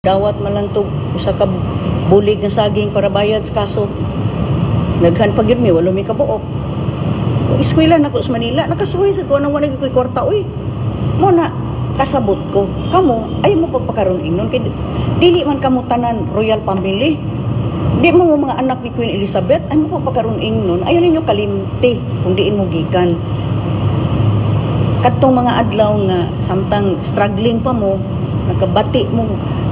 Dawat man lang to usa ka bulig nga saging para bayad sa kaso. Naghan pa gyud mi walo mi kabuok. Eskwela na ko sa Manila, nakasuhay sa ko nang wala gyud kwarta oy. Mo na kasabot ko. Kamo ay mo pagpakaroon ingnon kay dili man kamo tanan royal family. Di mo mga anak ni Queen Elizabeth, ay mo pagpakaroon ingnon. Ayon ninyo kalimti kung diin mo gikan. Katong mga adlaw nga samtang struggling pa mo, nakabati mo,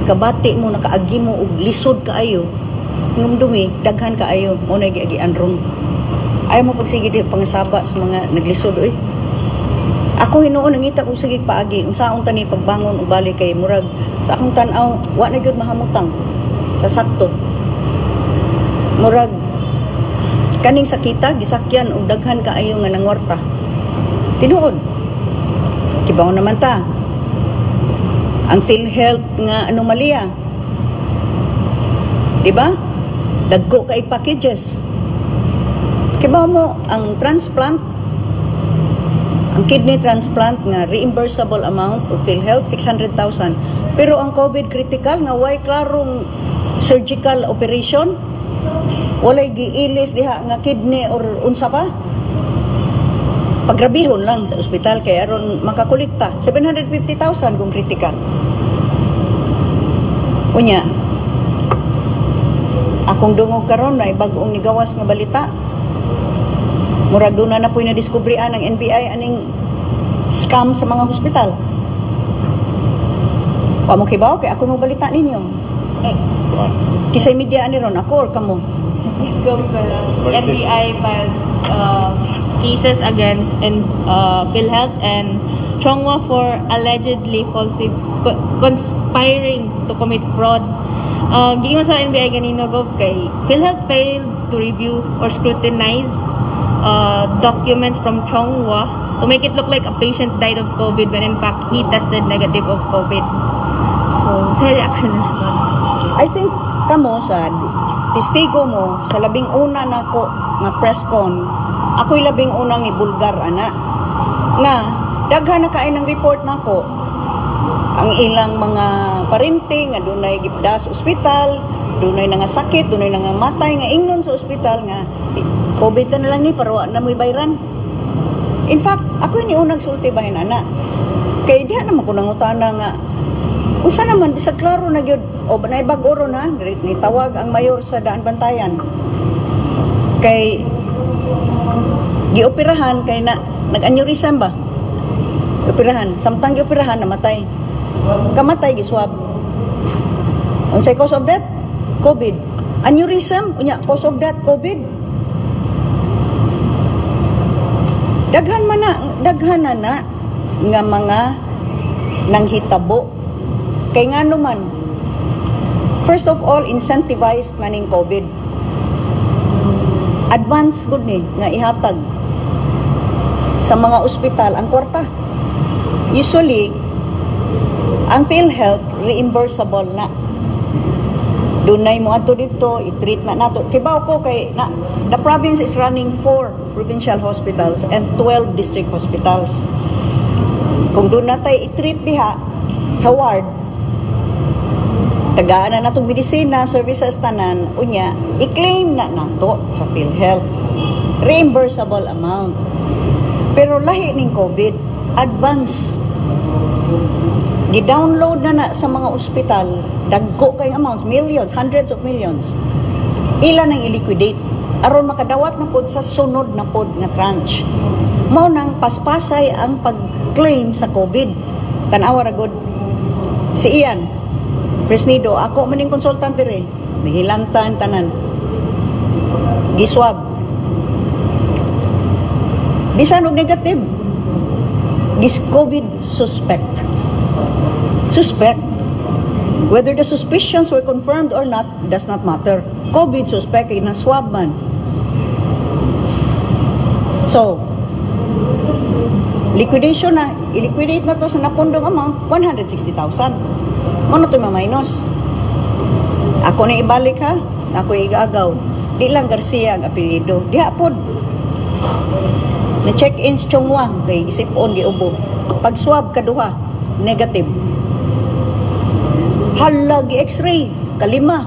nakabati mo, nakaagi mo og lisod kaayo. Ngumdumi, daghan kaayo, mo na giagian ron. Ayaw mo pagsige di pangasaba sa mga naglisod oy. Ako hinuon nangita ko sige paagi unsaon tani pagbangon ug balik kay murag sa akong tan-aw wa na gyud mahamutang sa sakto. Murag kaning sakita gisakyan og daghan kaayo nga nangwarta. Tinuod. Kibaw naman ta. Ang PhilHealth nga anomalya. Di ba? Dagko kay packages. Kibaw mo ang transplant ang kidney transplant nga reimbursable amount of PhilHealth 600,000 pero ang COVID critical nga way klarong surgical operation walay giilis diha nga kidney or unsa pa pagrabihon lang sa ospital kay aron makakolekta 750,000 kung critical unya akong dungog karon na bag-ong nigawas nga balita. Murag doon na na po na diskubrian ng NBI aning scam sa mga hospital. Wa mo kibaw kay ako mo balita ninyo. Eh, kisay media ani ron ako or kamo? Go for NBI filed uh, cases against and uh, PhilHealth and Chongwa for allegedly falsi co- conspiring to commit fraud. Uh, giingon sa NBI ganino go kay PhilHealth failed to review or scrutinize uh, documents from Chongwa to make it look like a patient died of COVID when in fact he tested negative of COVID. So, sa reaction na. I think kamo sa testigo mo sa labing una nako nga press con ako'y labing unang ni Bulgar ana. Nga daghan na kaay ng report nako. Ang ilang mga parente nga dunay gipda sa ospital dunay na nga sakit dunay na nga matay nga ingnon sa ospital nga "Di, COVID na lang ni pero na mo'y bayran. In fact ako ni unang sulti bahin ana. Kay diha naman ko nangutana nga Usa naman bisag klaro na gyud o na bag-oro na ni tawag ang mayor sa Daan Bantayan. Kay gioperahan kay na nag-aneurysm ba? Gioperahan, samtang gioperahan namatay. Kamatay giswab. Unsay cause of death? COVID. Aneurysm, unya cause of death COVID. Daghan man na, daghan na na nga mga nanghitabo Kay nga naman, first of all, incentivized na ning COVID. Advance good ni, nga ihatag sa mga ospital ang kwarta. Usually, ang PhilHealth reimbursable na. Dunay mo ato dito, i-treat na nato. Kibaw ko kay na, the province is running four provincial hospitals and 12 district hospitals. Kung doon natay i-treat diha sa ward, tagaan na natong medisina, services tanan, unya, i-claim na nato sa PhilHealth. Reimbursable amount. Pero lahi ning COVID, advance. Gi-download na na sa mga ospital, dagko kay amounts, millions, hundreds of millions. Ila nang i-liquidate aron makadawat na pod sa sunod na pod nga tranche. Mao nang paspasay ang pag-claim sa COVID. Tanawa ra gud si Ian Presnido, ako maning konsultant dire. Nihilangtan tanan. Giswab. Bisan og negative. Gis COVID suspect. Suspect. Whether the suspicions were confirmed or not does not matter. COVID suspect kay na swab man. So, liquidation na, i-liquidate na to sa napundong amount, 160,000. Ano to minus? Ako na ibalik ha, ako igagaw. Di lang Garcia ang apelido. Di hapod. Na check-in sa Chongwa, kay isip on giubo. Pag swab kaduha, negative. Hala, gi-x-ray, kalima.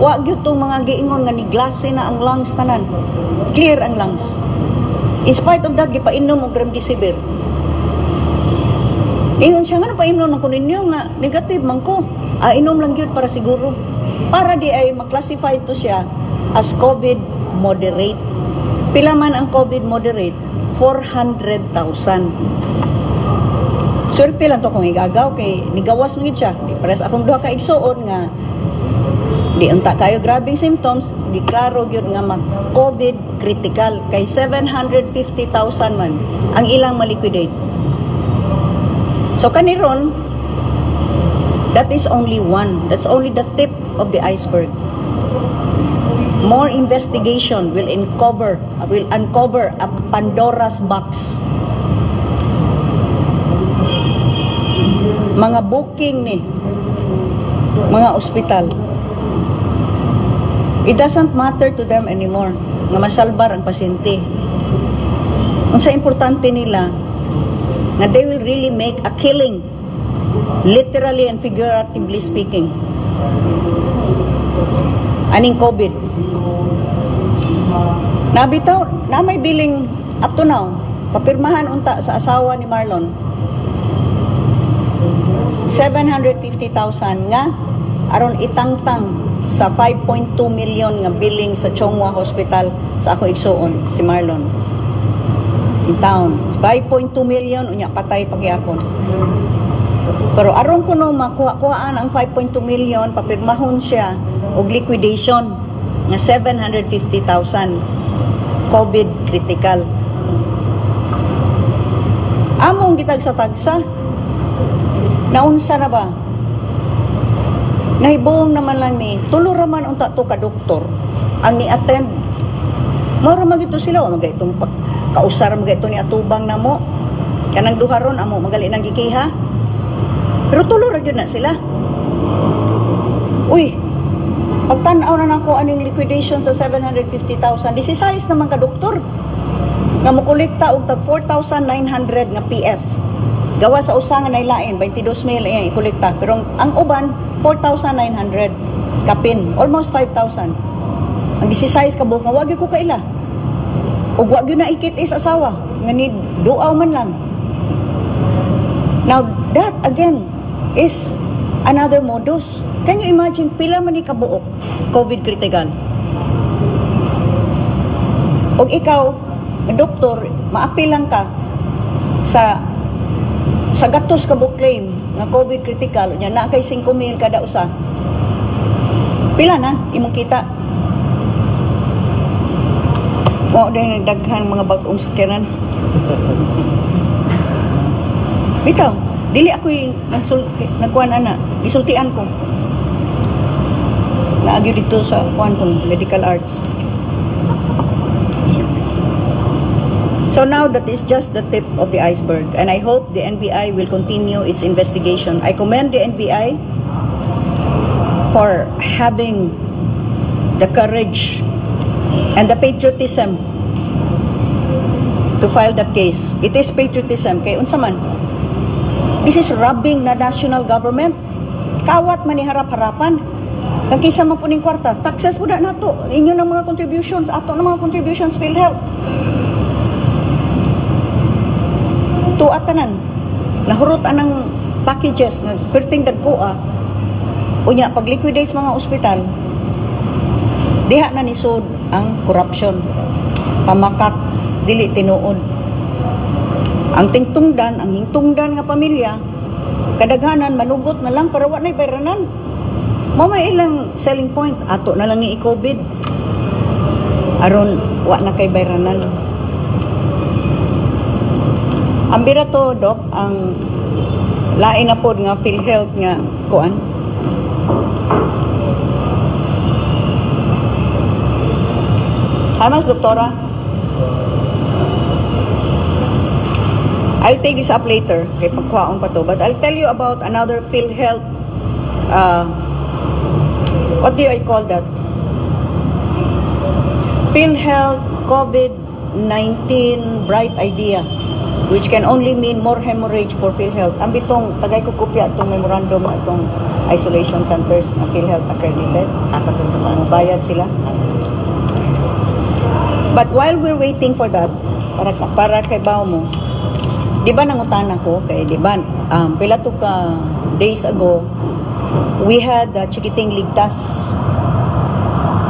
Wa gyud tong mga giingon nga ni glase na ang lungs tanan. Clear ang lungs. In spite of that, gipainom og remdesivir. Ingon siya nga, painom ng kuninyo nga, negative man ko. Ah, inom lang yun para siguro. Para di ay maklasify to siya as COVID moderate. Pila man ang COVID moderate? 400,000. Swerte lang to kung igagaw kay nigawas mo siya. Di pares akong duha ka igsuon nga di unta kayo grabing symptoms, di klaro gyud nga mag COVID critical kay 750,000 man ang ilang maliquidate. So kaniron that is only one. That's only the tip of the iceberg. More investigation will uncover will uncover a Pandora's box. Mga booking ni mga ospital. It doesn't matter to them anymore nga masalbar ang pasyente. Unsa importante nila nga they will really make a killing literally and figuratively speaking. Aning COVID. Nabitaw, na may biling up to now, papirmahan unta sa asawa ni Marlon. 750,000 nga aron itangtang sa 5.2 million nga billing sa Chongwa Hospital sa ako igsuon si Marlon. In town. 5.2 million unya patay pagyapon. Pero aron kuno makuha-kuhaan ang 5.2 million, papirmahon siya og liquidation nga 750,000 COVID critical. Among gitag sa tagsa. Naunsa na ba? Nahibuong naman lang ni, tulo raman unta to ka doktor ang ni-attend. Mora magito sila, o magaytong pag kausar magayto ni atubang na mo. Kanang duharon amo magali nang gikiha. Pero tulo ra na sila. Uy, pagtan-aw na nako aning liquidation sa 750,000, this is size naman ka doktor. Nga mo kolekta og tag 4,900 nga PF. Gawa sa usa nga nailain 22,000 iyang ikolekta. Pero ang uban 4,900 kapin, almost 5,000. Ang 16 ka buok nga wag ko kaila. Ug wag na ikit is asawa nga ni duaw man lang. Now that again is another modus. Can you imagine pila man ni kabuok COVID critical? Og ikaw, doktor, maapilang ka sa sa gatos ka claim nga COVID critical nya na kay 5,000 kada usa. Pila na imong kita? Mo din daghan mga bag-ong sakyanan. Bitaw, dili ako nagsulti, nagkuhan ana, gisultian ko. Naagyo dito sa kuhan ko, medical arts. So now that is just the tip of the iceberg and I hope the NBI will continue its investigation. I commend the NBI for having the courage and the patriotism to file that case. It is patriotism kay unsa man. This is robbing the national government. Kawat man harap-harapan. Kag kisa man po kwarta, taxes po na nato. Inyo ng mga contributions, ato ng mga contributions PhilHealth. tuwa tanan nahurot anang packages nga perting dagkoa unya pag liquidate sa mga ospital diha na nisod ang corruption pamakak dili tinuod ang tingtungdan ang hingtungdan nga pamilya kadaghanan manugot na lang para wa nay bayranan mao may ilang selling point ato na lang ni i-covid aron wa na kay bayranan ang bira to, Doc, ang lain na po nga PhilHealth nga kuan. Hamas, doktora? I'll take this up later, kay pagkuhaon pa to. But I'll tell you about another PhilHealth, uh, what do I call that? PhilHealth COVID-19 bright idea which can only mean more hemorrhage for PhilHealth. Ang bitong tagay ko kopya itong memorandum itong isolation centers na PhilHealth accredited. Ano, bayad sila. But while we're waiting for that, para, para kay Bao mo, di ba nangutan ako, kay di ba, um, pila to ka days ago, we had uh, Chikiting Ligtas